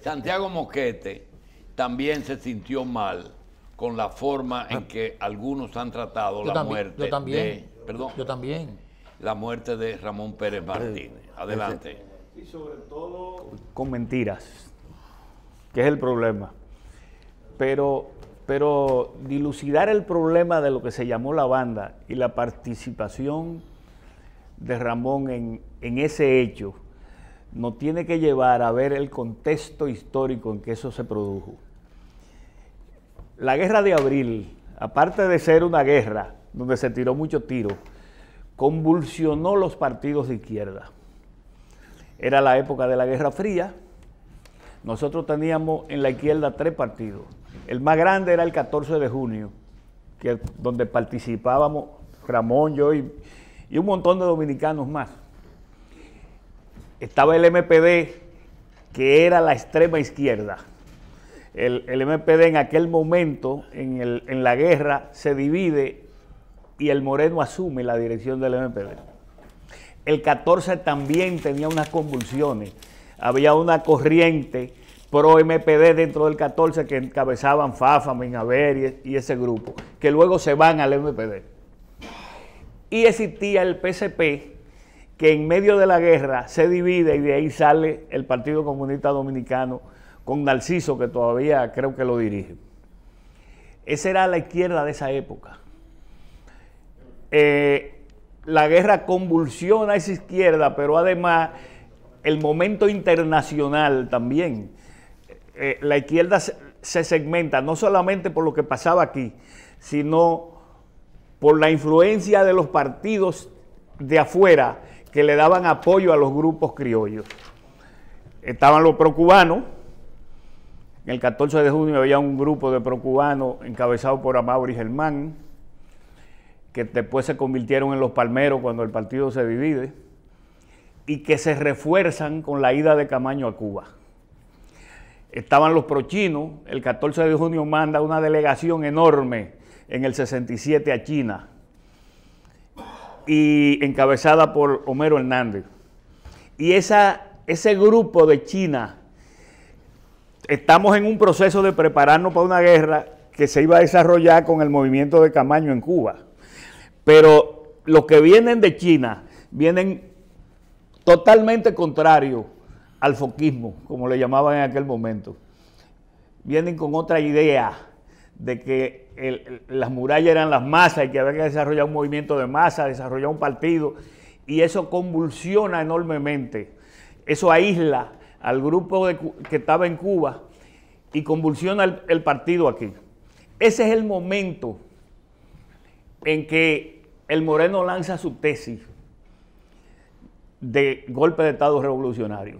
Santiago Moquete también se sintió mal con la forma en que algunos han tratado la muerte yo también, de, perdón, yo también. la muerte de Ramón Pérez Martínez. Adelante. Y sobre todo con mentiras, que es el problema. Pero, pero dilucidar el problema de lo que se llamó la banda y la participación de Ramón en, en ese hecho nos tiene que llevar a ver el contexto histórico en que eso se produjo. La guerra de abril, aparte de ser una guerra donde se tiró mucho tiro, convulsionó los partidos de izquierda. Era la época de la Guerra Fría. Nosotros teníamos en la izquierda tres partidos. El más grande era el 14 de junio, que, donde participábamos Ramón, yo y, y un montón de dominicanos más. Estaba el MPD, que era la extrema izquierda. El, MPD en aquel momento, en, la guerra, se divide y el Moreno asume la dirección del MPD. El 14 también tenía unas convulsiones. Había una corriente pro MPD dentro del 14 que encabezaban Fafa, Minaver y, y ese grupo, que luego se van al MPD. Y existía el PCP, que en medio de la guerra se divide y de ahí sale el Partido Comunista Dominicano con Narciso, que todavía creo que lo dirige. Esa era la izquierda de esa época. Eh, la guerra convulsiona esa izquierda, pero además el momento internacional también. Eh, la izquierda se segmenta no solamente por lo que pasaba aquí, sino por la influencia de los partidos de afuera que le daban apoyo a los grupos criollos. Estaban los procubanos, en el 14 de junio había un grupo de procubanos encabezado por Amaury Germán, que después se convirtieron en los palmeros cuando el partido se divide, y que se refuerzan con la ida de Camaño a Cuba. Estaban los prochinos, el 14 de junio manda una delegación enorme en el 67 a China, y encabezada por Homero Hernández. Y ese grupo de China, estamos en un proceso de prepararnos para una guerra que se iba a desarrollar con el movimiento de Camaño en Cuba. Pero los que vienen de China vienen totalmente contrarios al foquismo, como le llamaban en aquel momento. Vienen con otra idea de que las murallas eran las masas y que había que desarrollar un movimiento de masa, desarrollar un partido, y eso convulsiona enormemente. Eso aísla al grupo que estaba en Cuba y convulsiona el partido aquí. Ese es el momento en que el Moreno lanza su tesis de golpe de Estado revolucionario.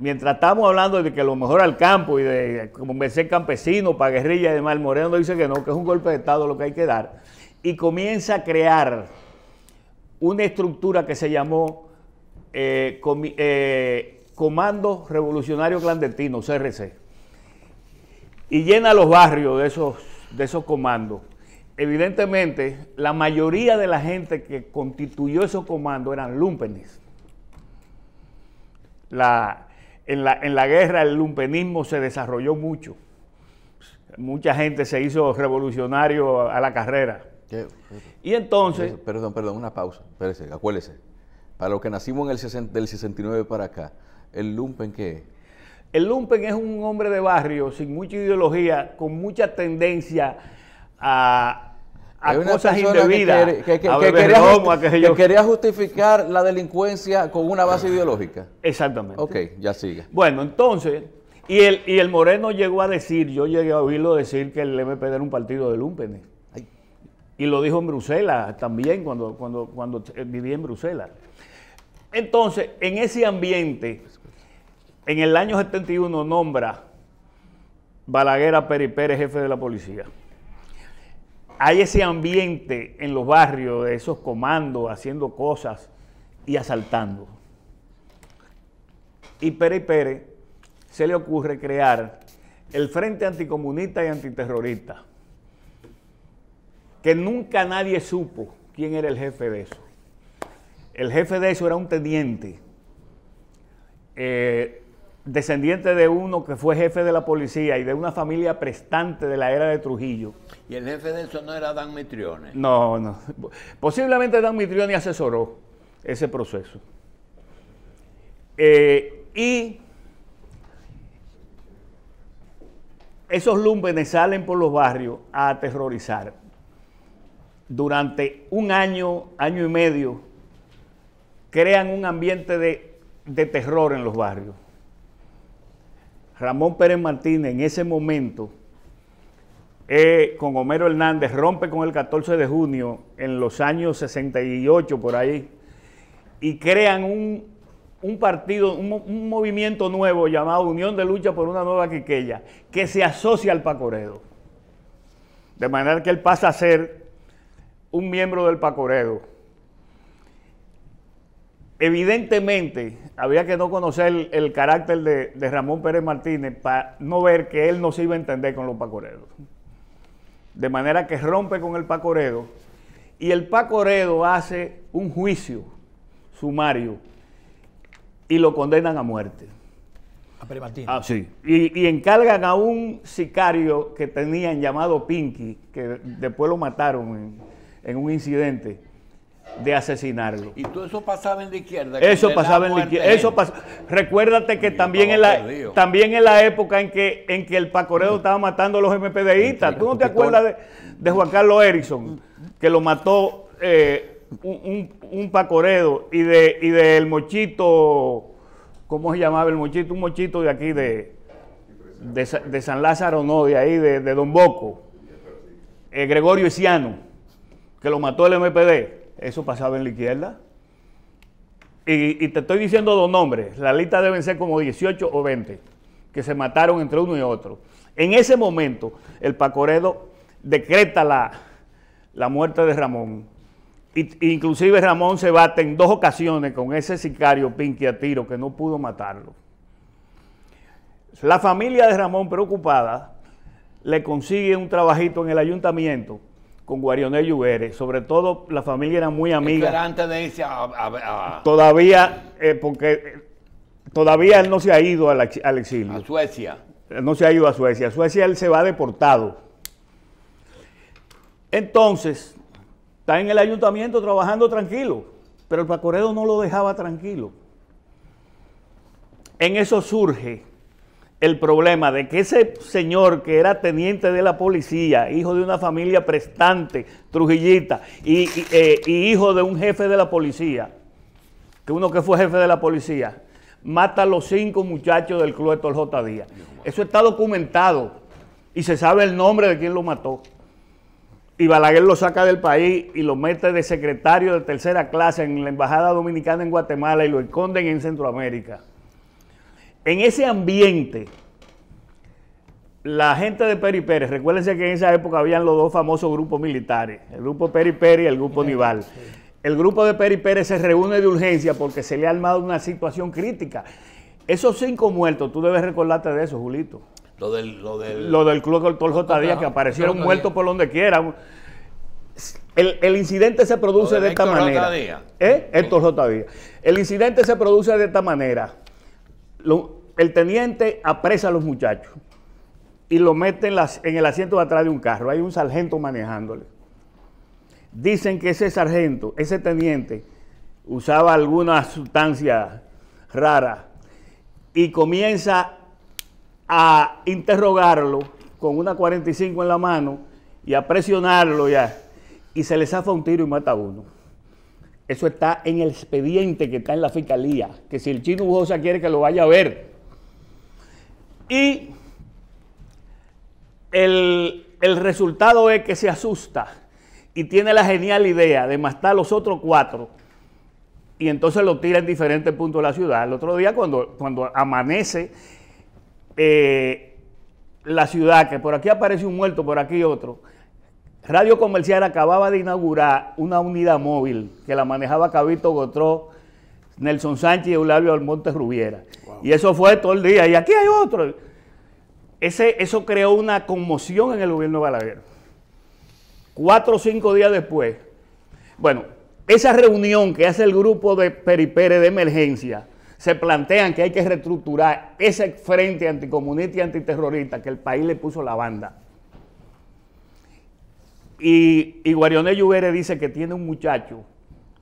Mientras estamos hablando de que lo mejor al campo y de convencer campesinos para guerrilla y demás, el Moreno dice que no, que es un golpe de Estado lo que hay que dar. Y comienza a crear una estructura que se llamó eh, eh, Comando Revolucionario Clandestino, CRC. Y llena los barrios de esos, de esos comandos. Evidentemente, la mayoría de la gente que constituyó esos comandos eran lumpenes. La, en, la, en la guerra el lumpenismo se desarrolló mucho. Mucha gente se hizo revolucionario a la carrera. ¿Qué? Y entonces... Perdón, perdón, una pausa. Espérese, acuérdese. Para los que nacimos en el 60, del 69 para acá, ¿el lumpen qué es? El lumpen es un hombre de barrio sin mucha ideología, con mucha tendencia a, a cosas indebidas. Que, que, que, a que beber quería, a que justificar la delincuencia con una base ideológica. Exactamente. Ok, ya sigue. Bueno, entonces, y el, y el Moreno llegó a decir, yo llegué a oírlo decir que el MPD era un partido de lumpenes. Y lo dijo en Bruselas también, cuando, cuando, cuando vivía en Bruselas. Entonces, en ese ambiente, en el año 71 nombra Balaguer a Peri Pérez, jefe de la policía. Hay ese ambiente en los barrios de esos comandos haciendo cosas y asaltando. Y Pérez Pérez se le ocurre crear el Frente Anticomunista y Antiterrorista, que nunca nadie supo quién era el jefe de eso. El jefe de eso era un teniente eh, descendiente de uno que fue jefe de la policía y de una familia prestante de la era de Trujillo. ¿Y el jefe de eso no era Dan Mitrione? No, no. Posiblemente Dan Mitrione asesoró ese proceso. Eh, y esos lúmenes salen por los barrios a aterrorizar. Durante un año, año y medio, crean un ambiente de terror en los barrios. Ramón Pérez Martínez en ese momento, eh, con Homero Hernández, rompe con el 14 de junio en los años 68 por ahí, y crean un, partido, un, un, movimiento nuevo llamado Unión de Lucha por una Nueva Quiqueya, que se asocia al Pacoredo. De manera que él pasa a ser un miembro del Pacoredo Evidentemente, había que no conocer el, carácter de, Ramón Pérez Martínez para no ver que él no se iba a entender con los pacoredos. De manera que rompe con el pacoredo y el pacoredo hace un juicio sumario y lo condenan a muerte. A Martínez. Ah, sí. Y, y, encargan a un sicario que tenían llamado Pinky, que después lo mataron en, en un incidente de asesinarlo. Y todo eso pasaba en la izquierda. Eso pasaba en la izquierda. Eso Recuérdate que también en, la, también en la época en que, en que el Pacoredo estaba matando a los MPDistas. ¿Tú no te acuerdas de, Juan Carlos Erickson? Que lo mató eh, un, un, Pacoredo y de y del mochito, ¿cómo se llamaba el mochito? Un mochito de aquí de, de, San Lázaro, no, de ahí, de, Don Boco. Eh, Gregorio Isiano, que lo mató el MPD. Eso pasaba en la izquierda. Y, te estoy diciendo dos nombres. La lista deben ser como 18 o 20 que se mataron entre uno y otro. En ese momento, el Pacoredo decreta la, la muerte de Ramón. Y, inclusive Ramón se bate en dos ocasiones con ese sicario Pinky a tiro que no pudo matarlo. La familia de Ramón, preocupada, le consigue un trabajito en el ayuntamiento con Guarionel Lluveres, sobre todo la familia era muy amiga. antes de irse a, Todavía, eh, porque eh, todavía él no se ha ido al, exilio. A Suecia. no se ha ido a Suecia. A Suecia él se va deportado. Entonces, está en el ayuntamiento trabajando tranquilo, pero el Pacoredo no lo dejaba tranquilo. En eso surge el problema de que ese señor que era teniente de la policía, hijo de una familia prestante, trujillita, y, eh, hijo de un jefe de la policía, que uno que fue jefe de la policía, mata a los cinco muchachos del club Héctor J. Díaz. Eso está documentado y se sabe el nombre de quien lo mató. Y Balaguer lo saca del país y lo mete de secretario de tercera clase en la Embajada Dominicana en Guatemala y lo esconden en Centroamérica en ese ambiente, la gente de Peri Pérez, recuérdense que en esa época habían los dos famosos grupos militares, el grupo Peri Peri y el grupo Nival. El grupo de Peri Pérez se reúne de urgencia porque se le ha armado una situación crítica. Esos cinco muertos, tú debes recordarte de eso, Julito. Lo del, lo del, lo del club Doctor J. Díaz, que aparecieron muertos por donde quiera. El, incidente se produce de, esta manera. ¿Eh? Héctor J. Díaz. El incidente se produce de esta manera el teniente apresa a los muchachos y lo mete en, en el asiento de atrás de un carro. Hay un sargento manejándole. Dicen que ese sargento, ese teniente, usaba alguna sustancia rara y comienza a interrogarlo con una 45 en la mano y a presionarlo ya. Y se le zafa un tiro y mata a uno. Eso está en el expediente que está en la fiscalía. Que si el chino Bujosa quiere que lo vaya a ver. Y el, resultado es que se asusta y tiene la genial idea de matar a los otros cuatro y entonces lo tira en diferentes puntos de la ciudad. El otro día cuando, cuando amanece eh, la ciudad, que por aquí aparece un muerto, por aquí otro, Radio Comercial acababa de inaugurar una unidad móvil que la manejaba Cabito Gotró, Nelson Sánchez y Eulalio Almonte Rubiera. Y eso fue todo el día. Y aquí hay otro. Ese, eso creó una conmoción en el gobierno de Balaguer. Cuatro o cinco días después. Bueno, esa reunión que hace el grupo de Peripere de emergencia se plantean que hay que reestructurar ese frente anticomunista y antiterrorista que el país le puso la banda. Y, y Guarioné dice que tiene un muchacho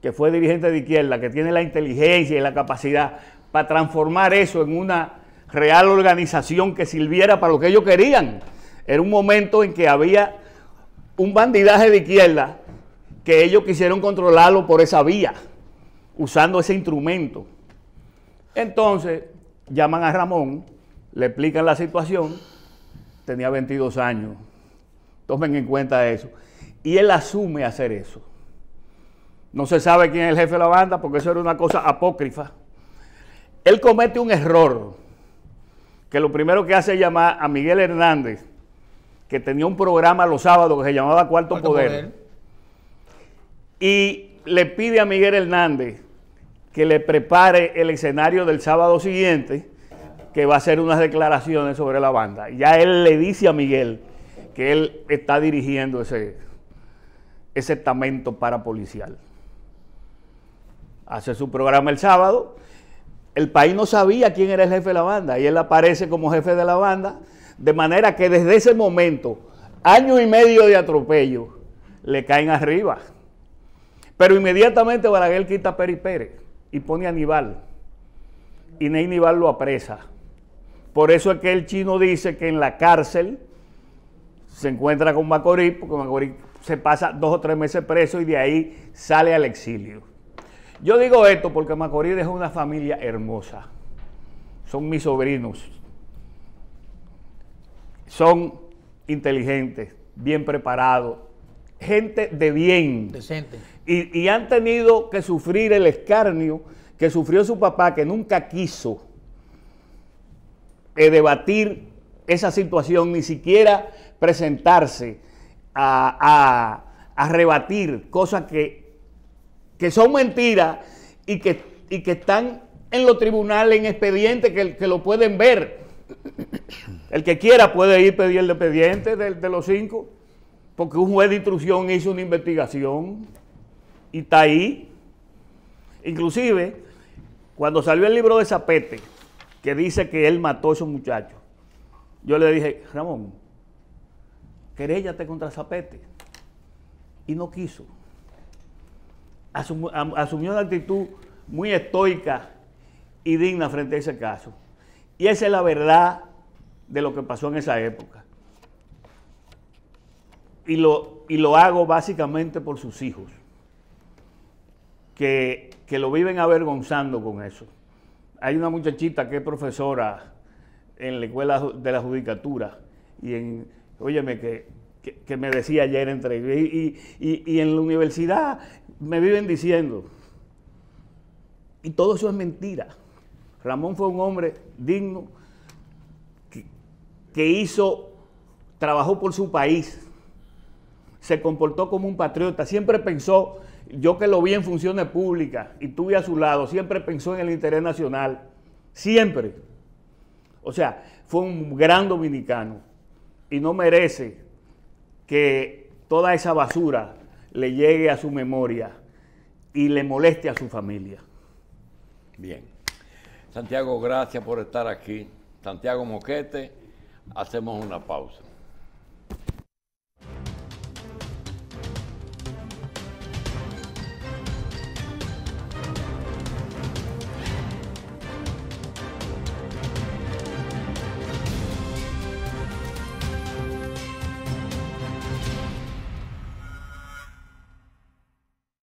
que fue dirigente de izquierda, que tiene la inteligencia y la capacidad para transformar eso en una real organización que sirviera para lo que ellos querían. Era un momento en que había un bandidaje de izquierda que ellos quisieron controlarlo por esa vía, usando ese instrumento. Entonces, llaman a Ramón, le explican la situación, tenía 22 años, tomen en cuenta eso, y él asume hacer eso. No se sabe quién es el jefe de la banda porque eso era una cosa apócrifa. Él comete un error, que lo primero que hace es llamar a Miguel Hernández, que tenía un programa los sábados que se llamaba Cuarto, Poder, y le pide a Miguel Hernández que le prepare el escenario del sábado siguiente, que va a hacer unas declaraciones sobre la banda. Ya él le dice a Miguel que él está dirigiendo ese, ese estamento parapolicial. Hace su programa el sábado. El país no sabía quién era el jefe de la banda y él aparece como jefe de la banda de manera que desde ese momento, año y medio de atropello, le caen arriba. Pero inmediatamente Balaguer quita a Peri Pérez y pone a Aníbal. Y Ney Aníbal lo apresa. Por eso es que el chino dice que en la cárcel se encuentra con Macorís, porque Macorís se pasa dos o tres meses preso y de ahí sale al exilio. Yo digo esto porque Macorís es una familia hermosa. Son mis sobrinos, son inteligentes, bien preparados, gente de bien. Decente. Y, han tenido que sufrir el escarnio que sufrió su papá, que nunca quiso eh, debatir esa situación, ni siquiera presentarse a, rebatir cosas que, que son mentiras y que, y que están en los tribunales, en expedientes, que, que lo pueden ver. El que quiera puede ir a pedir el expediente de, los cinco, porque un juez de instrucción hizo una investigación y está ahí. Inclusive, cuando salió el libro de Zapete, que dice que él mató a esos muchachos, yo le dije, Ramón, querellate contra Zapete. Y no quiso. asumió una actitud muy estoica y digna frente a ese caso. Y esa es la verdad de lo que pasó en esa época. Y lo, y lo hago básicamente por sus hijos, que, lo viven avergonzando con eso. Hay una muchachita que es profesora en la escuela de la judicatura y en, óyeme, que, que, me decía ayer entre y, y, y en la universidad me viven diciendo, y todo eso es mentira. Ramón fue un hombre digno que, hizo, trabajó por su país, se comportó como un patriota, siempre pensó, yo que lo vi en funciones públicas y tuve a su lado, siempre pensó en el interés nacional, siempre. O sea, fue un gran dominicano y no merece que toda esa basura le llegue a su memoria y le moleste a su familia. Bien. Santiago, gracias por estar aquí. Santiago Moquete, hacemos una pausa.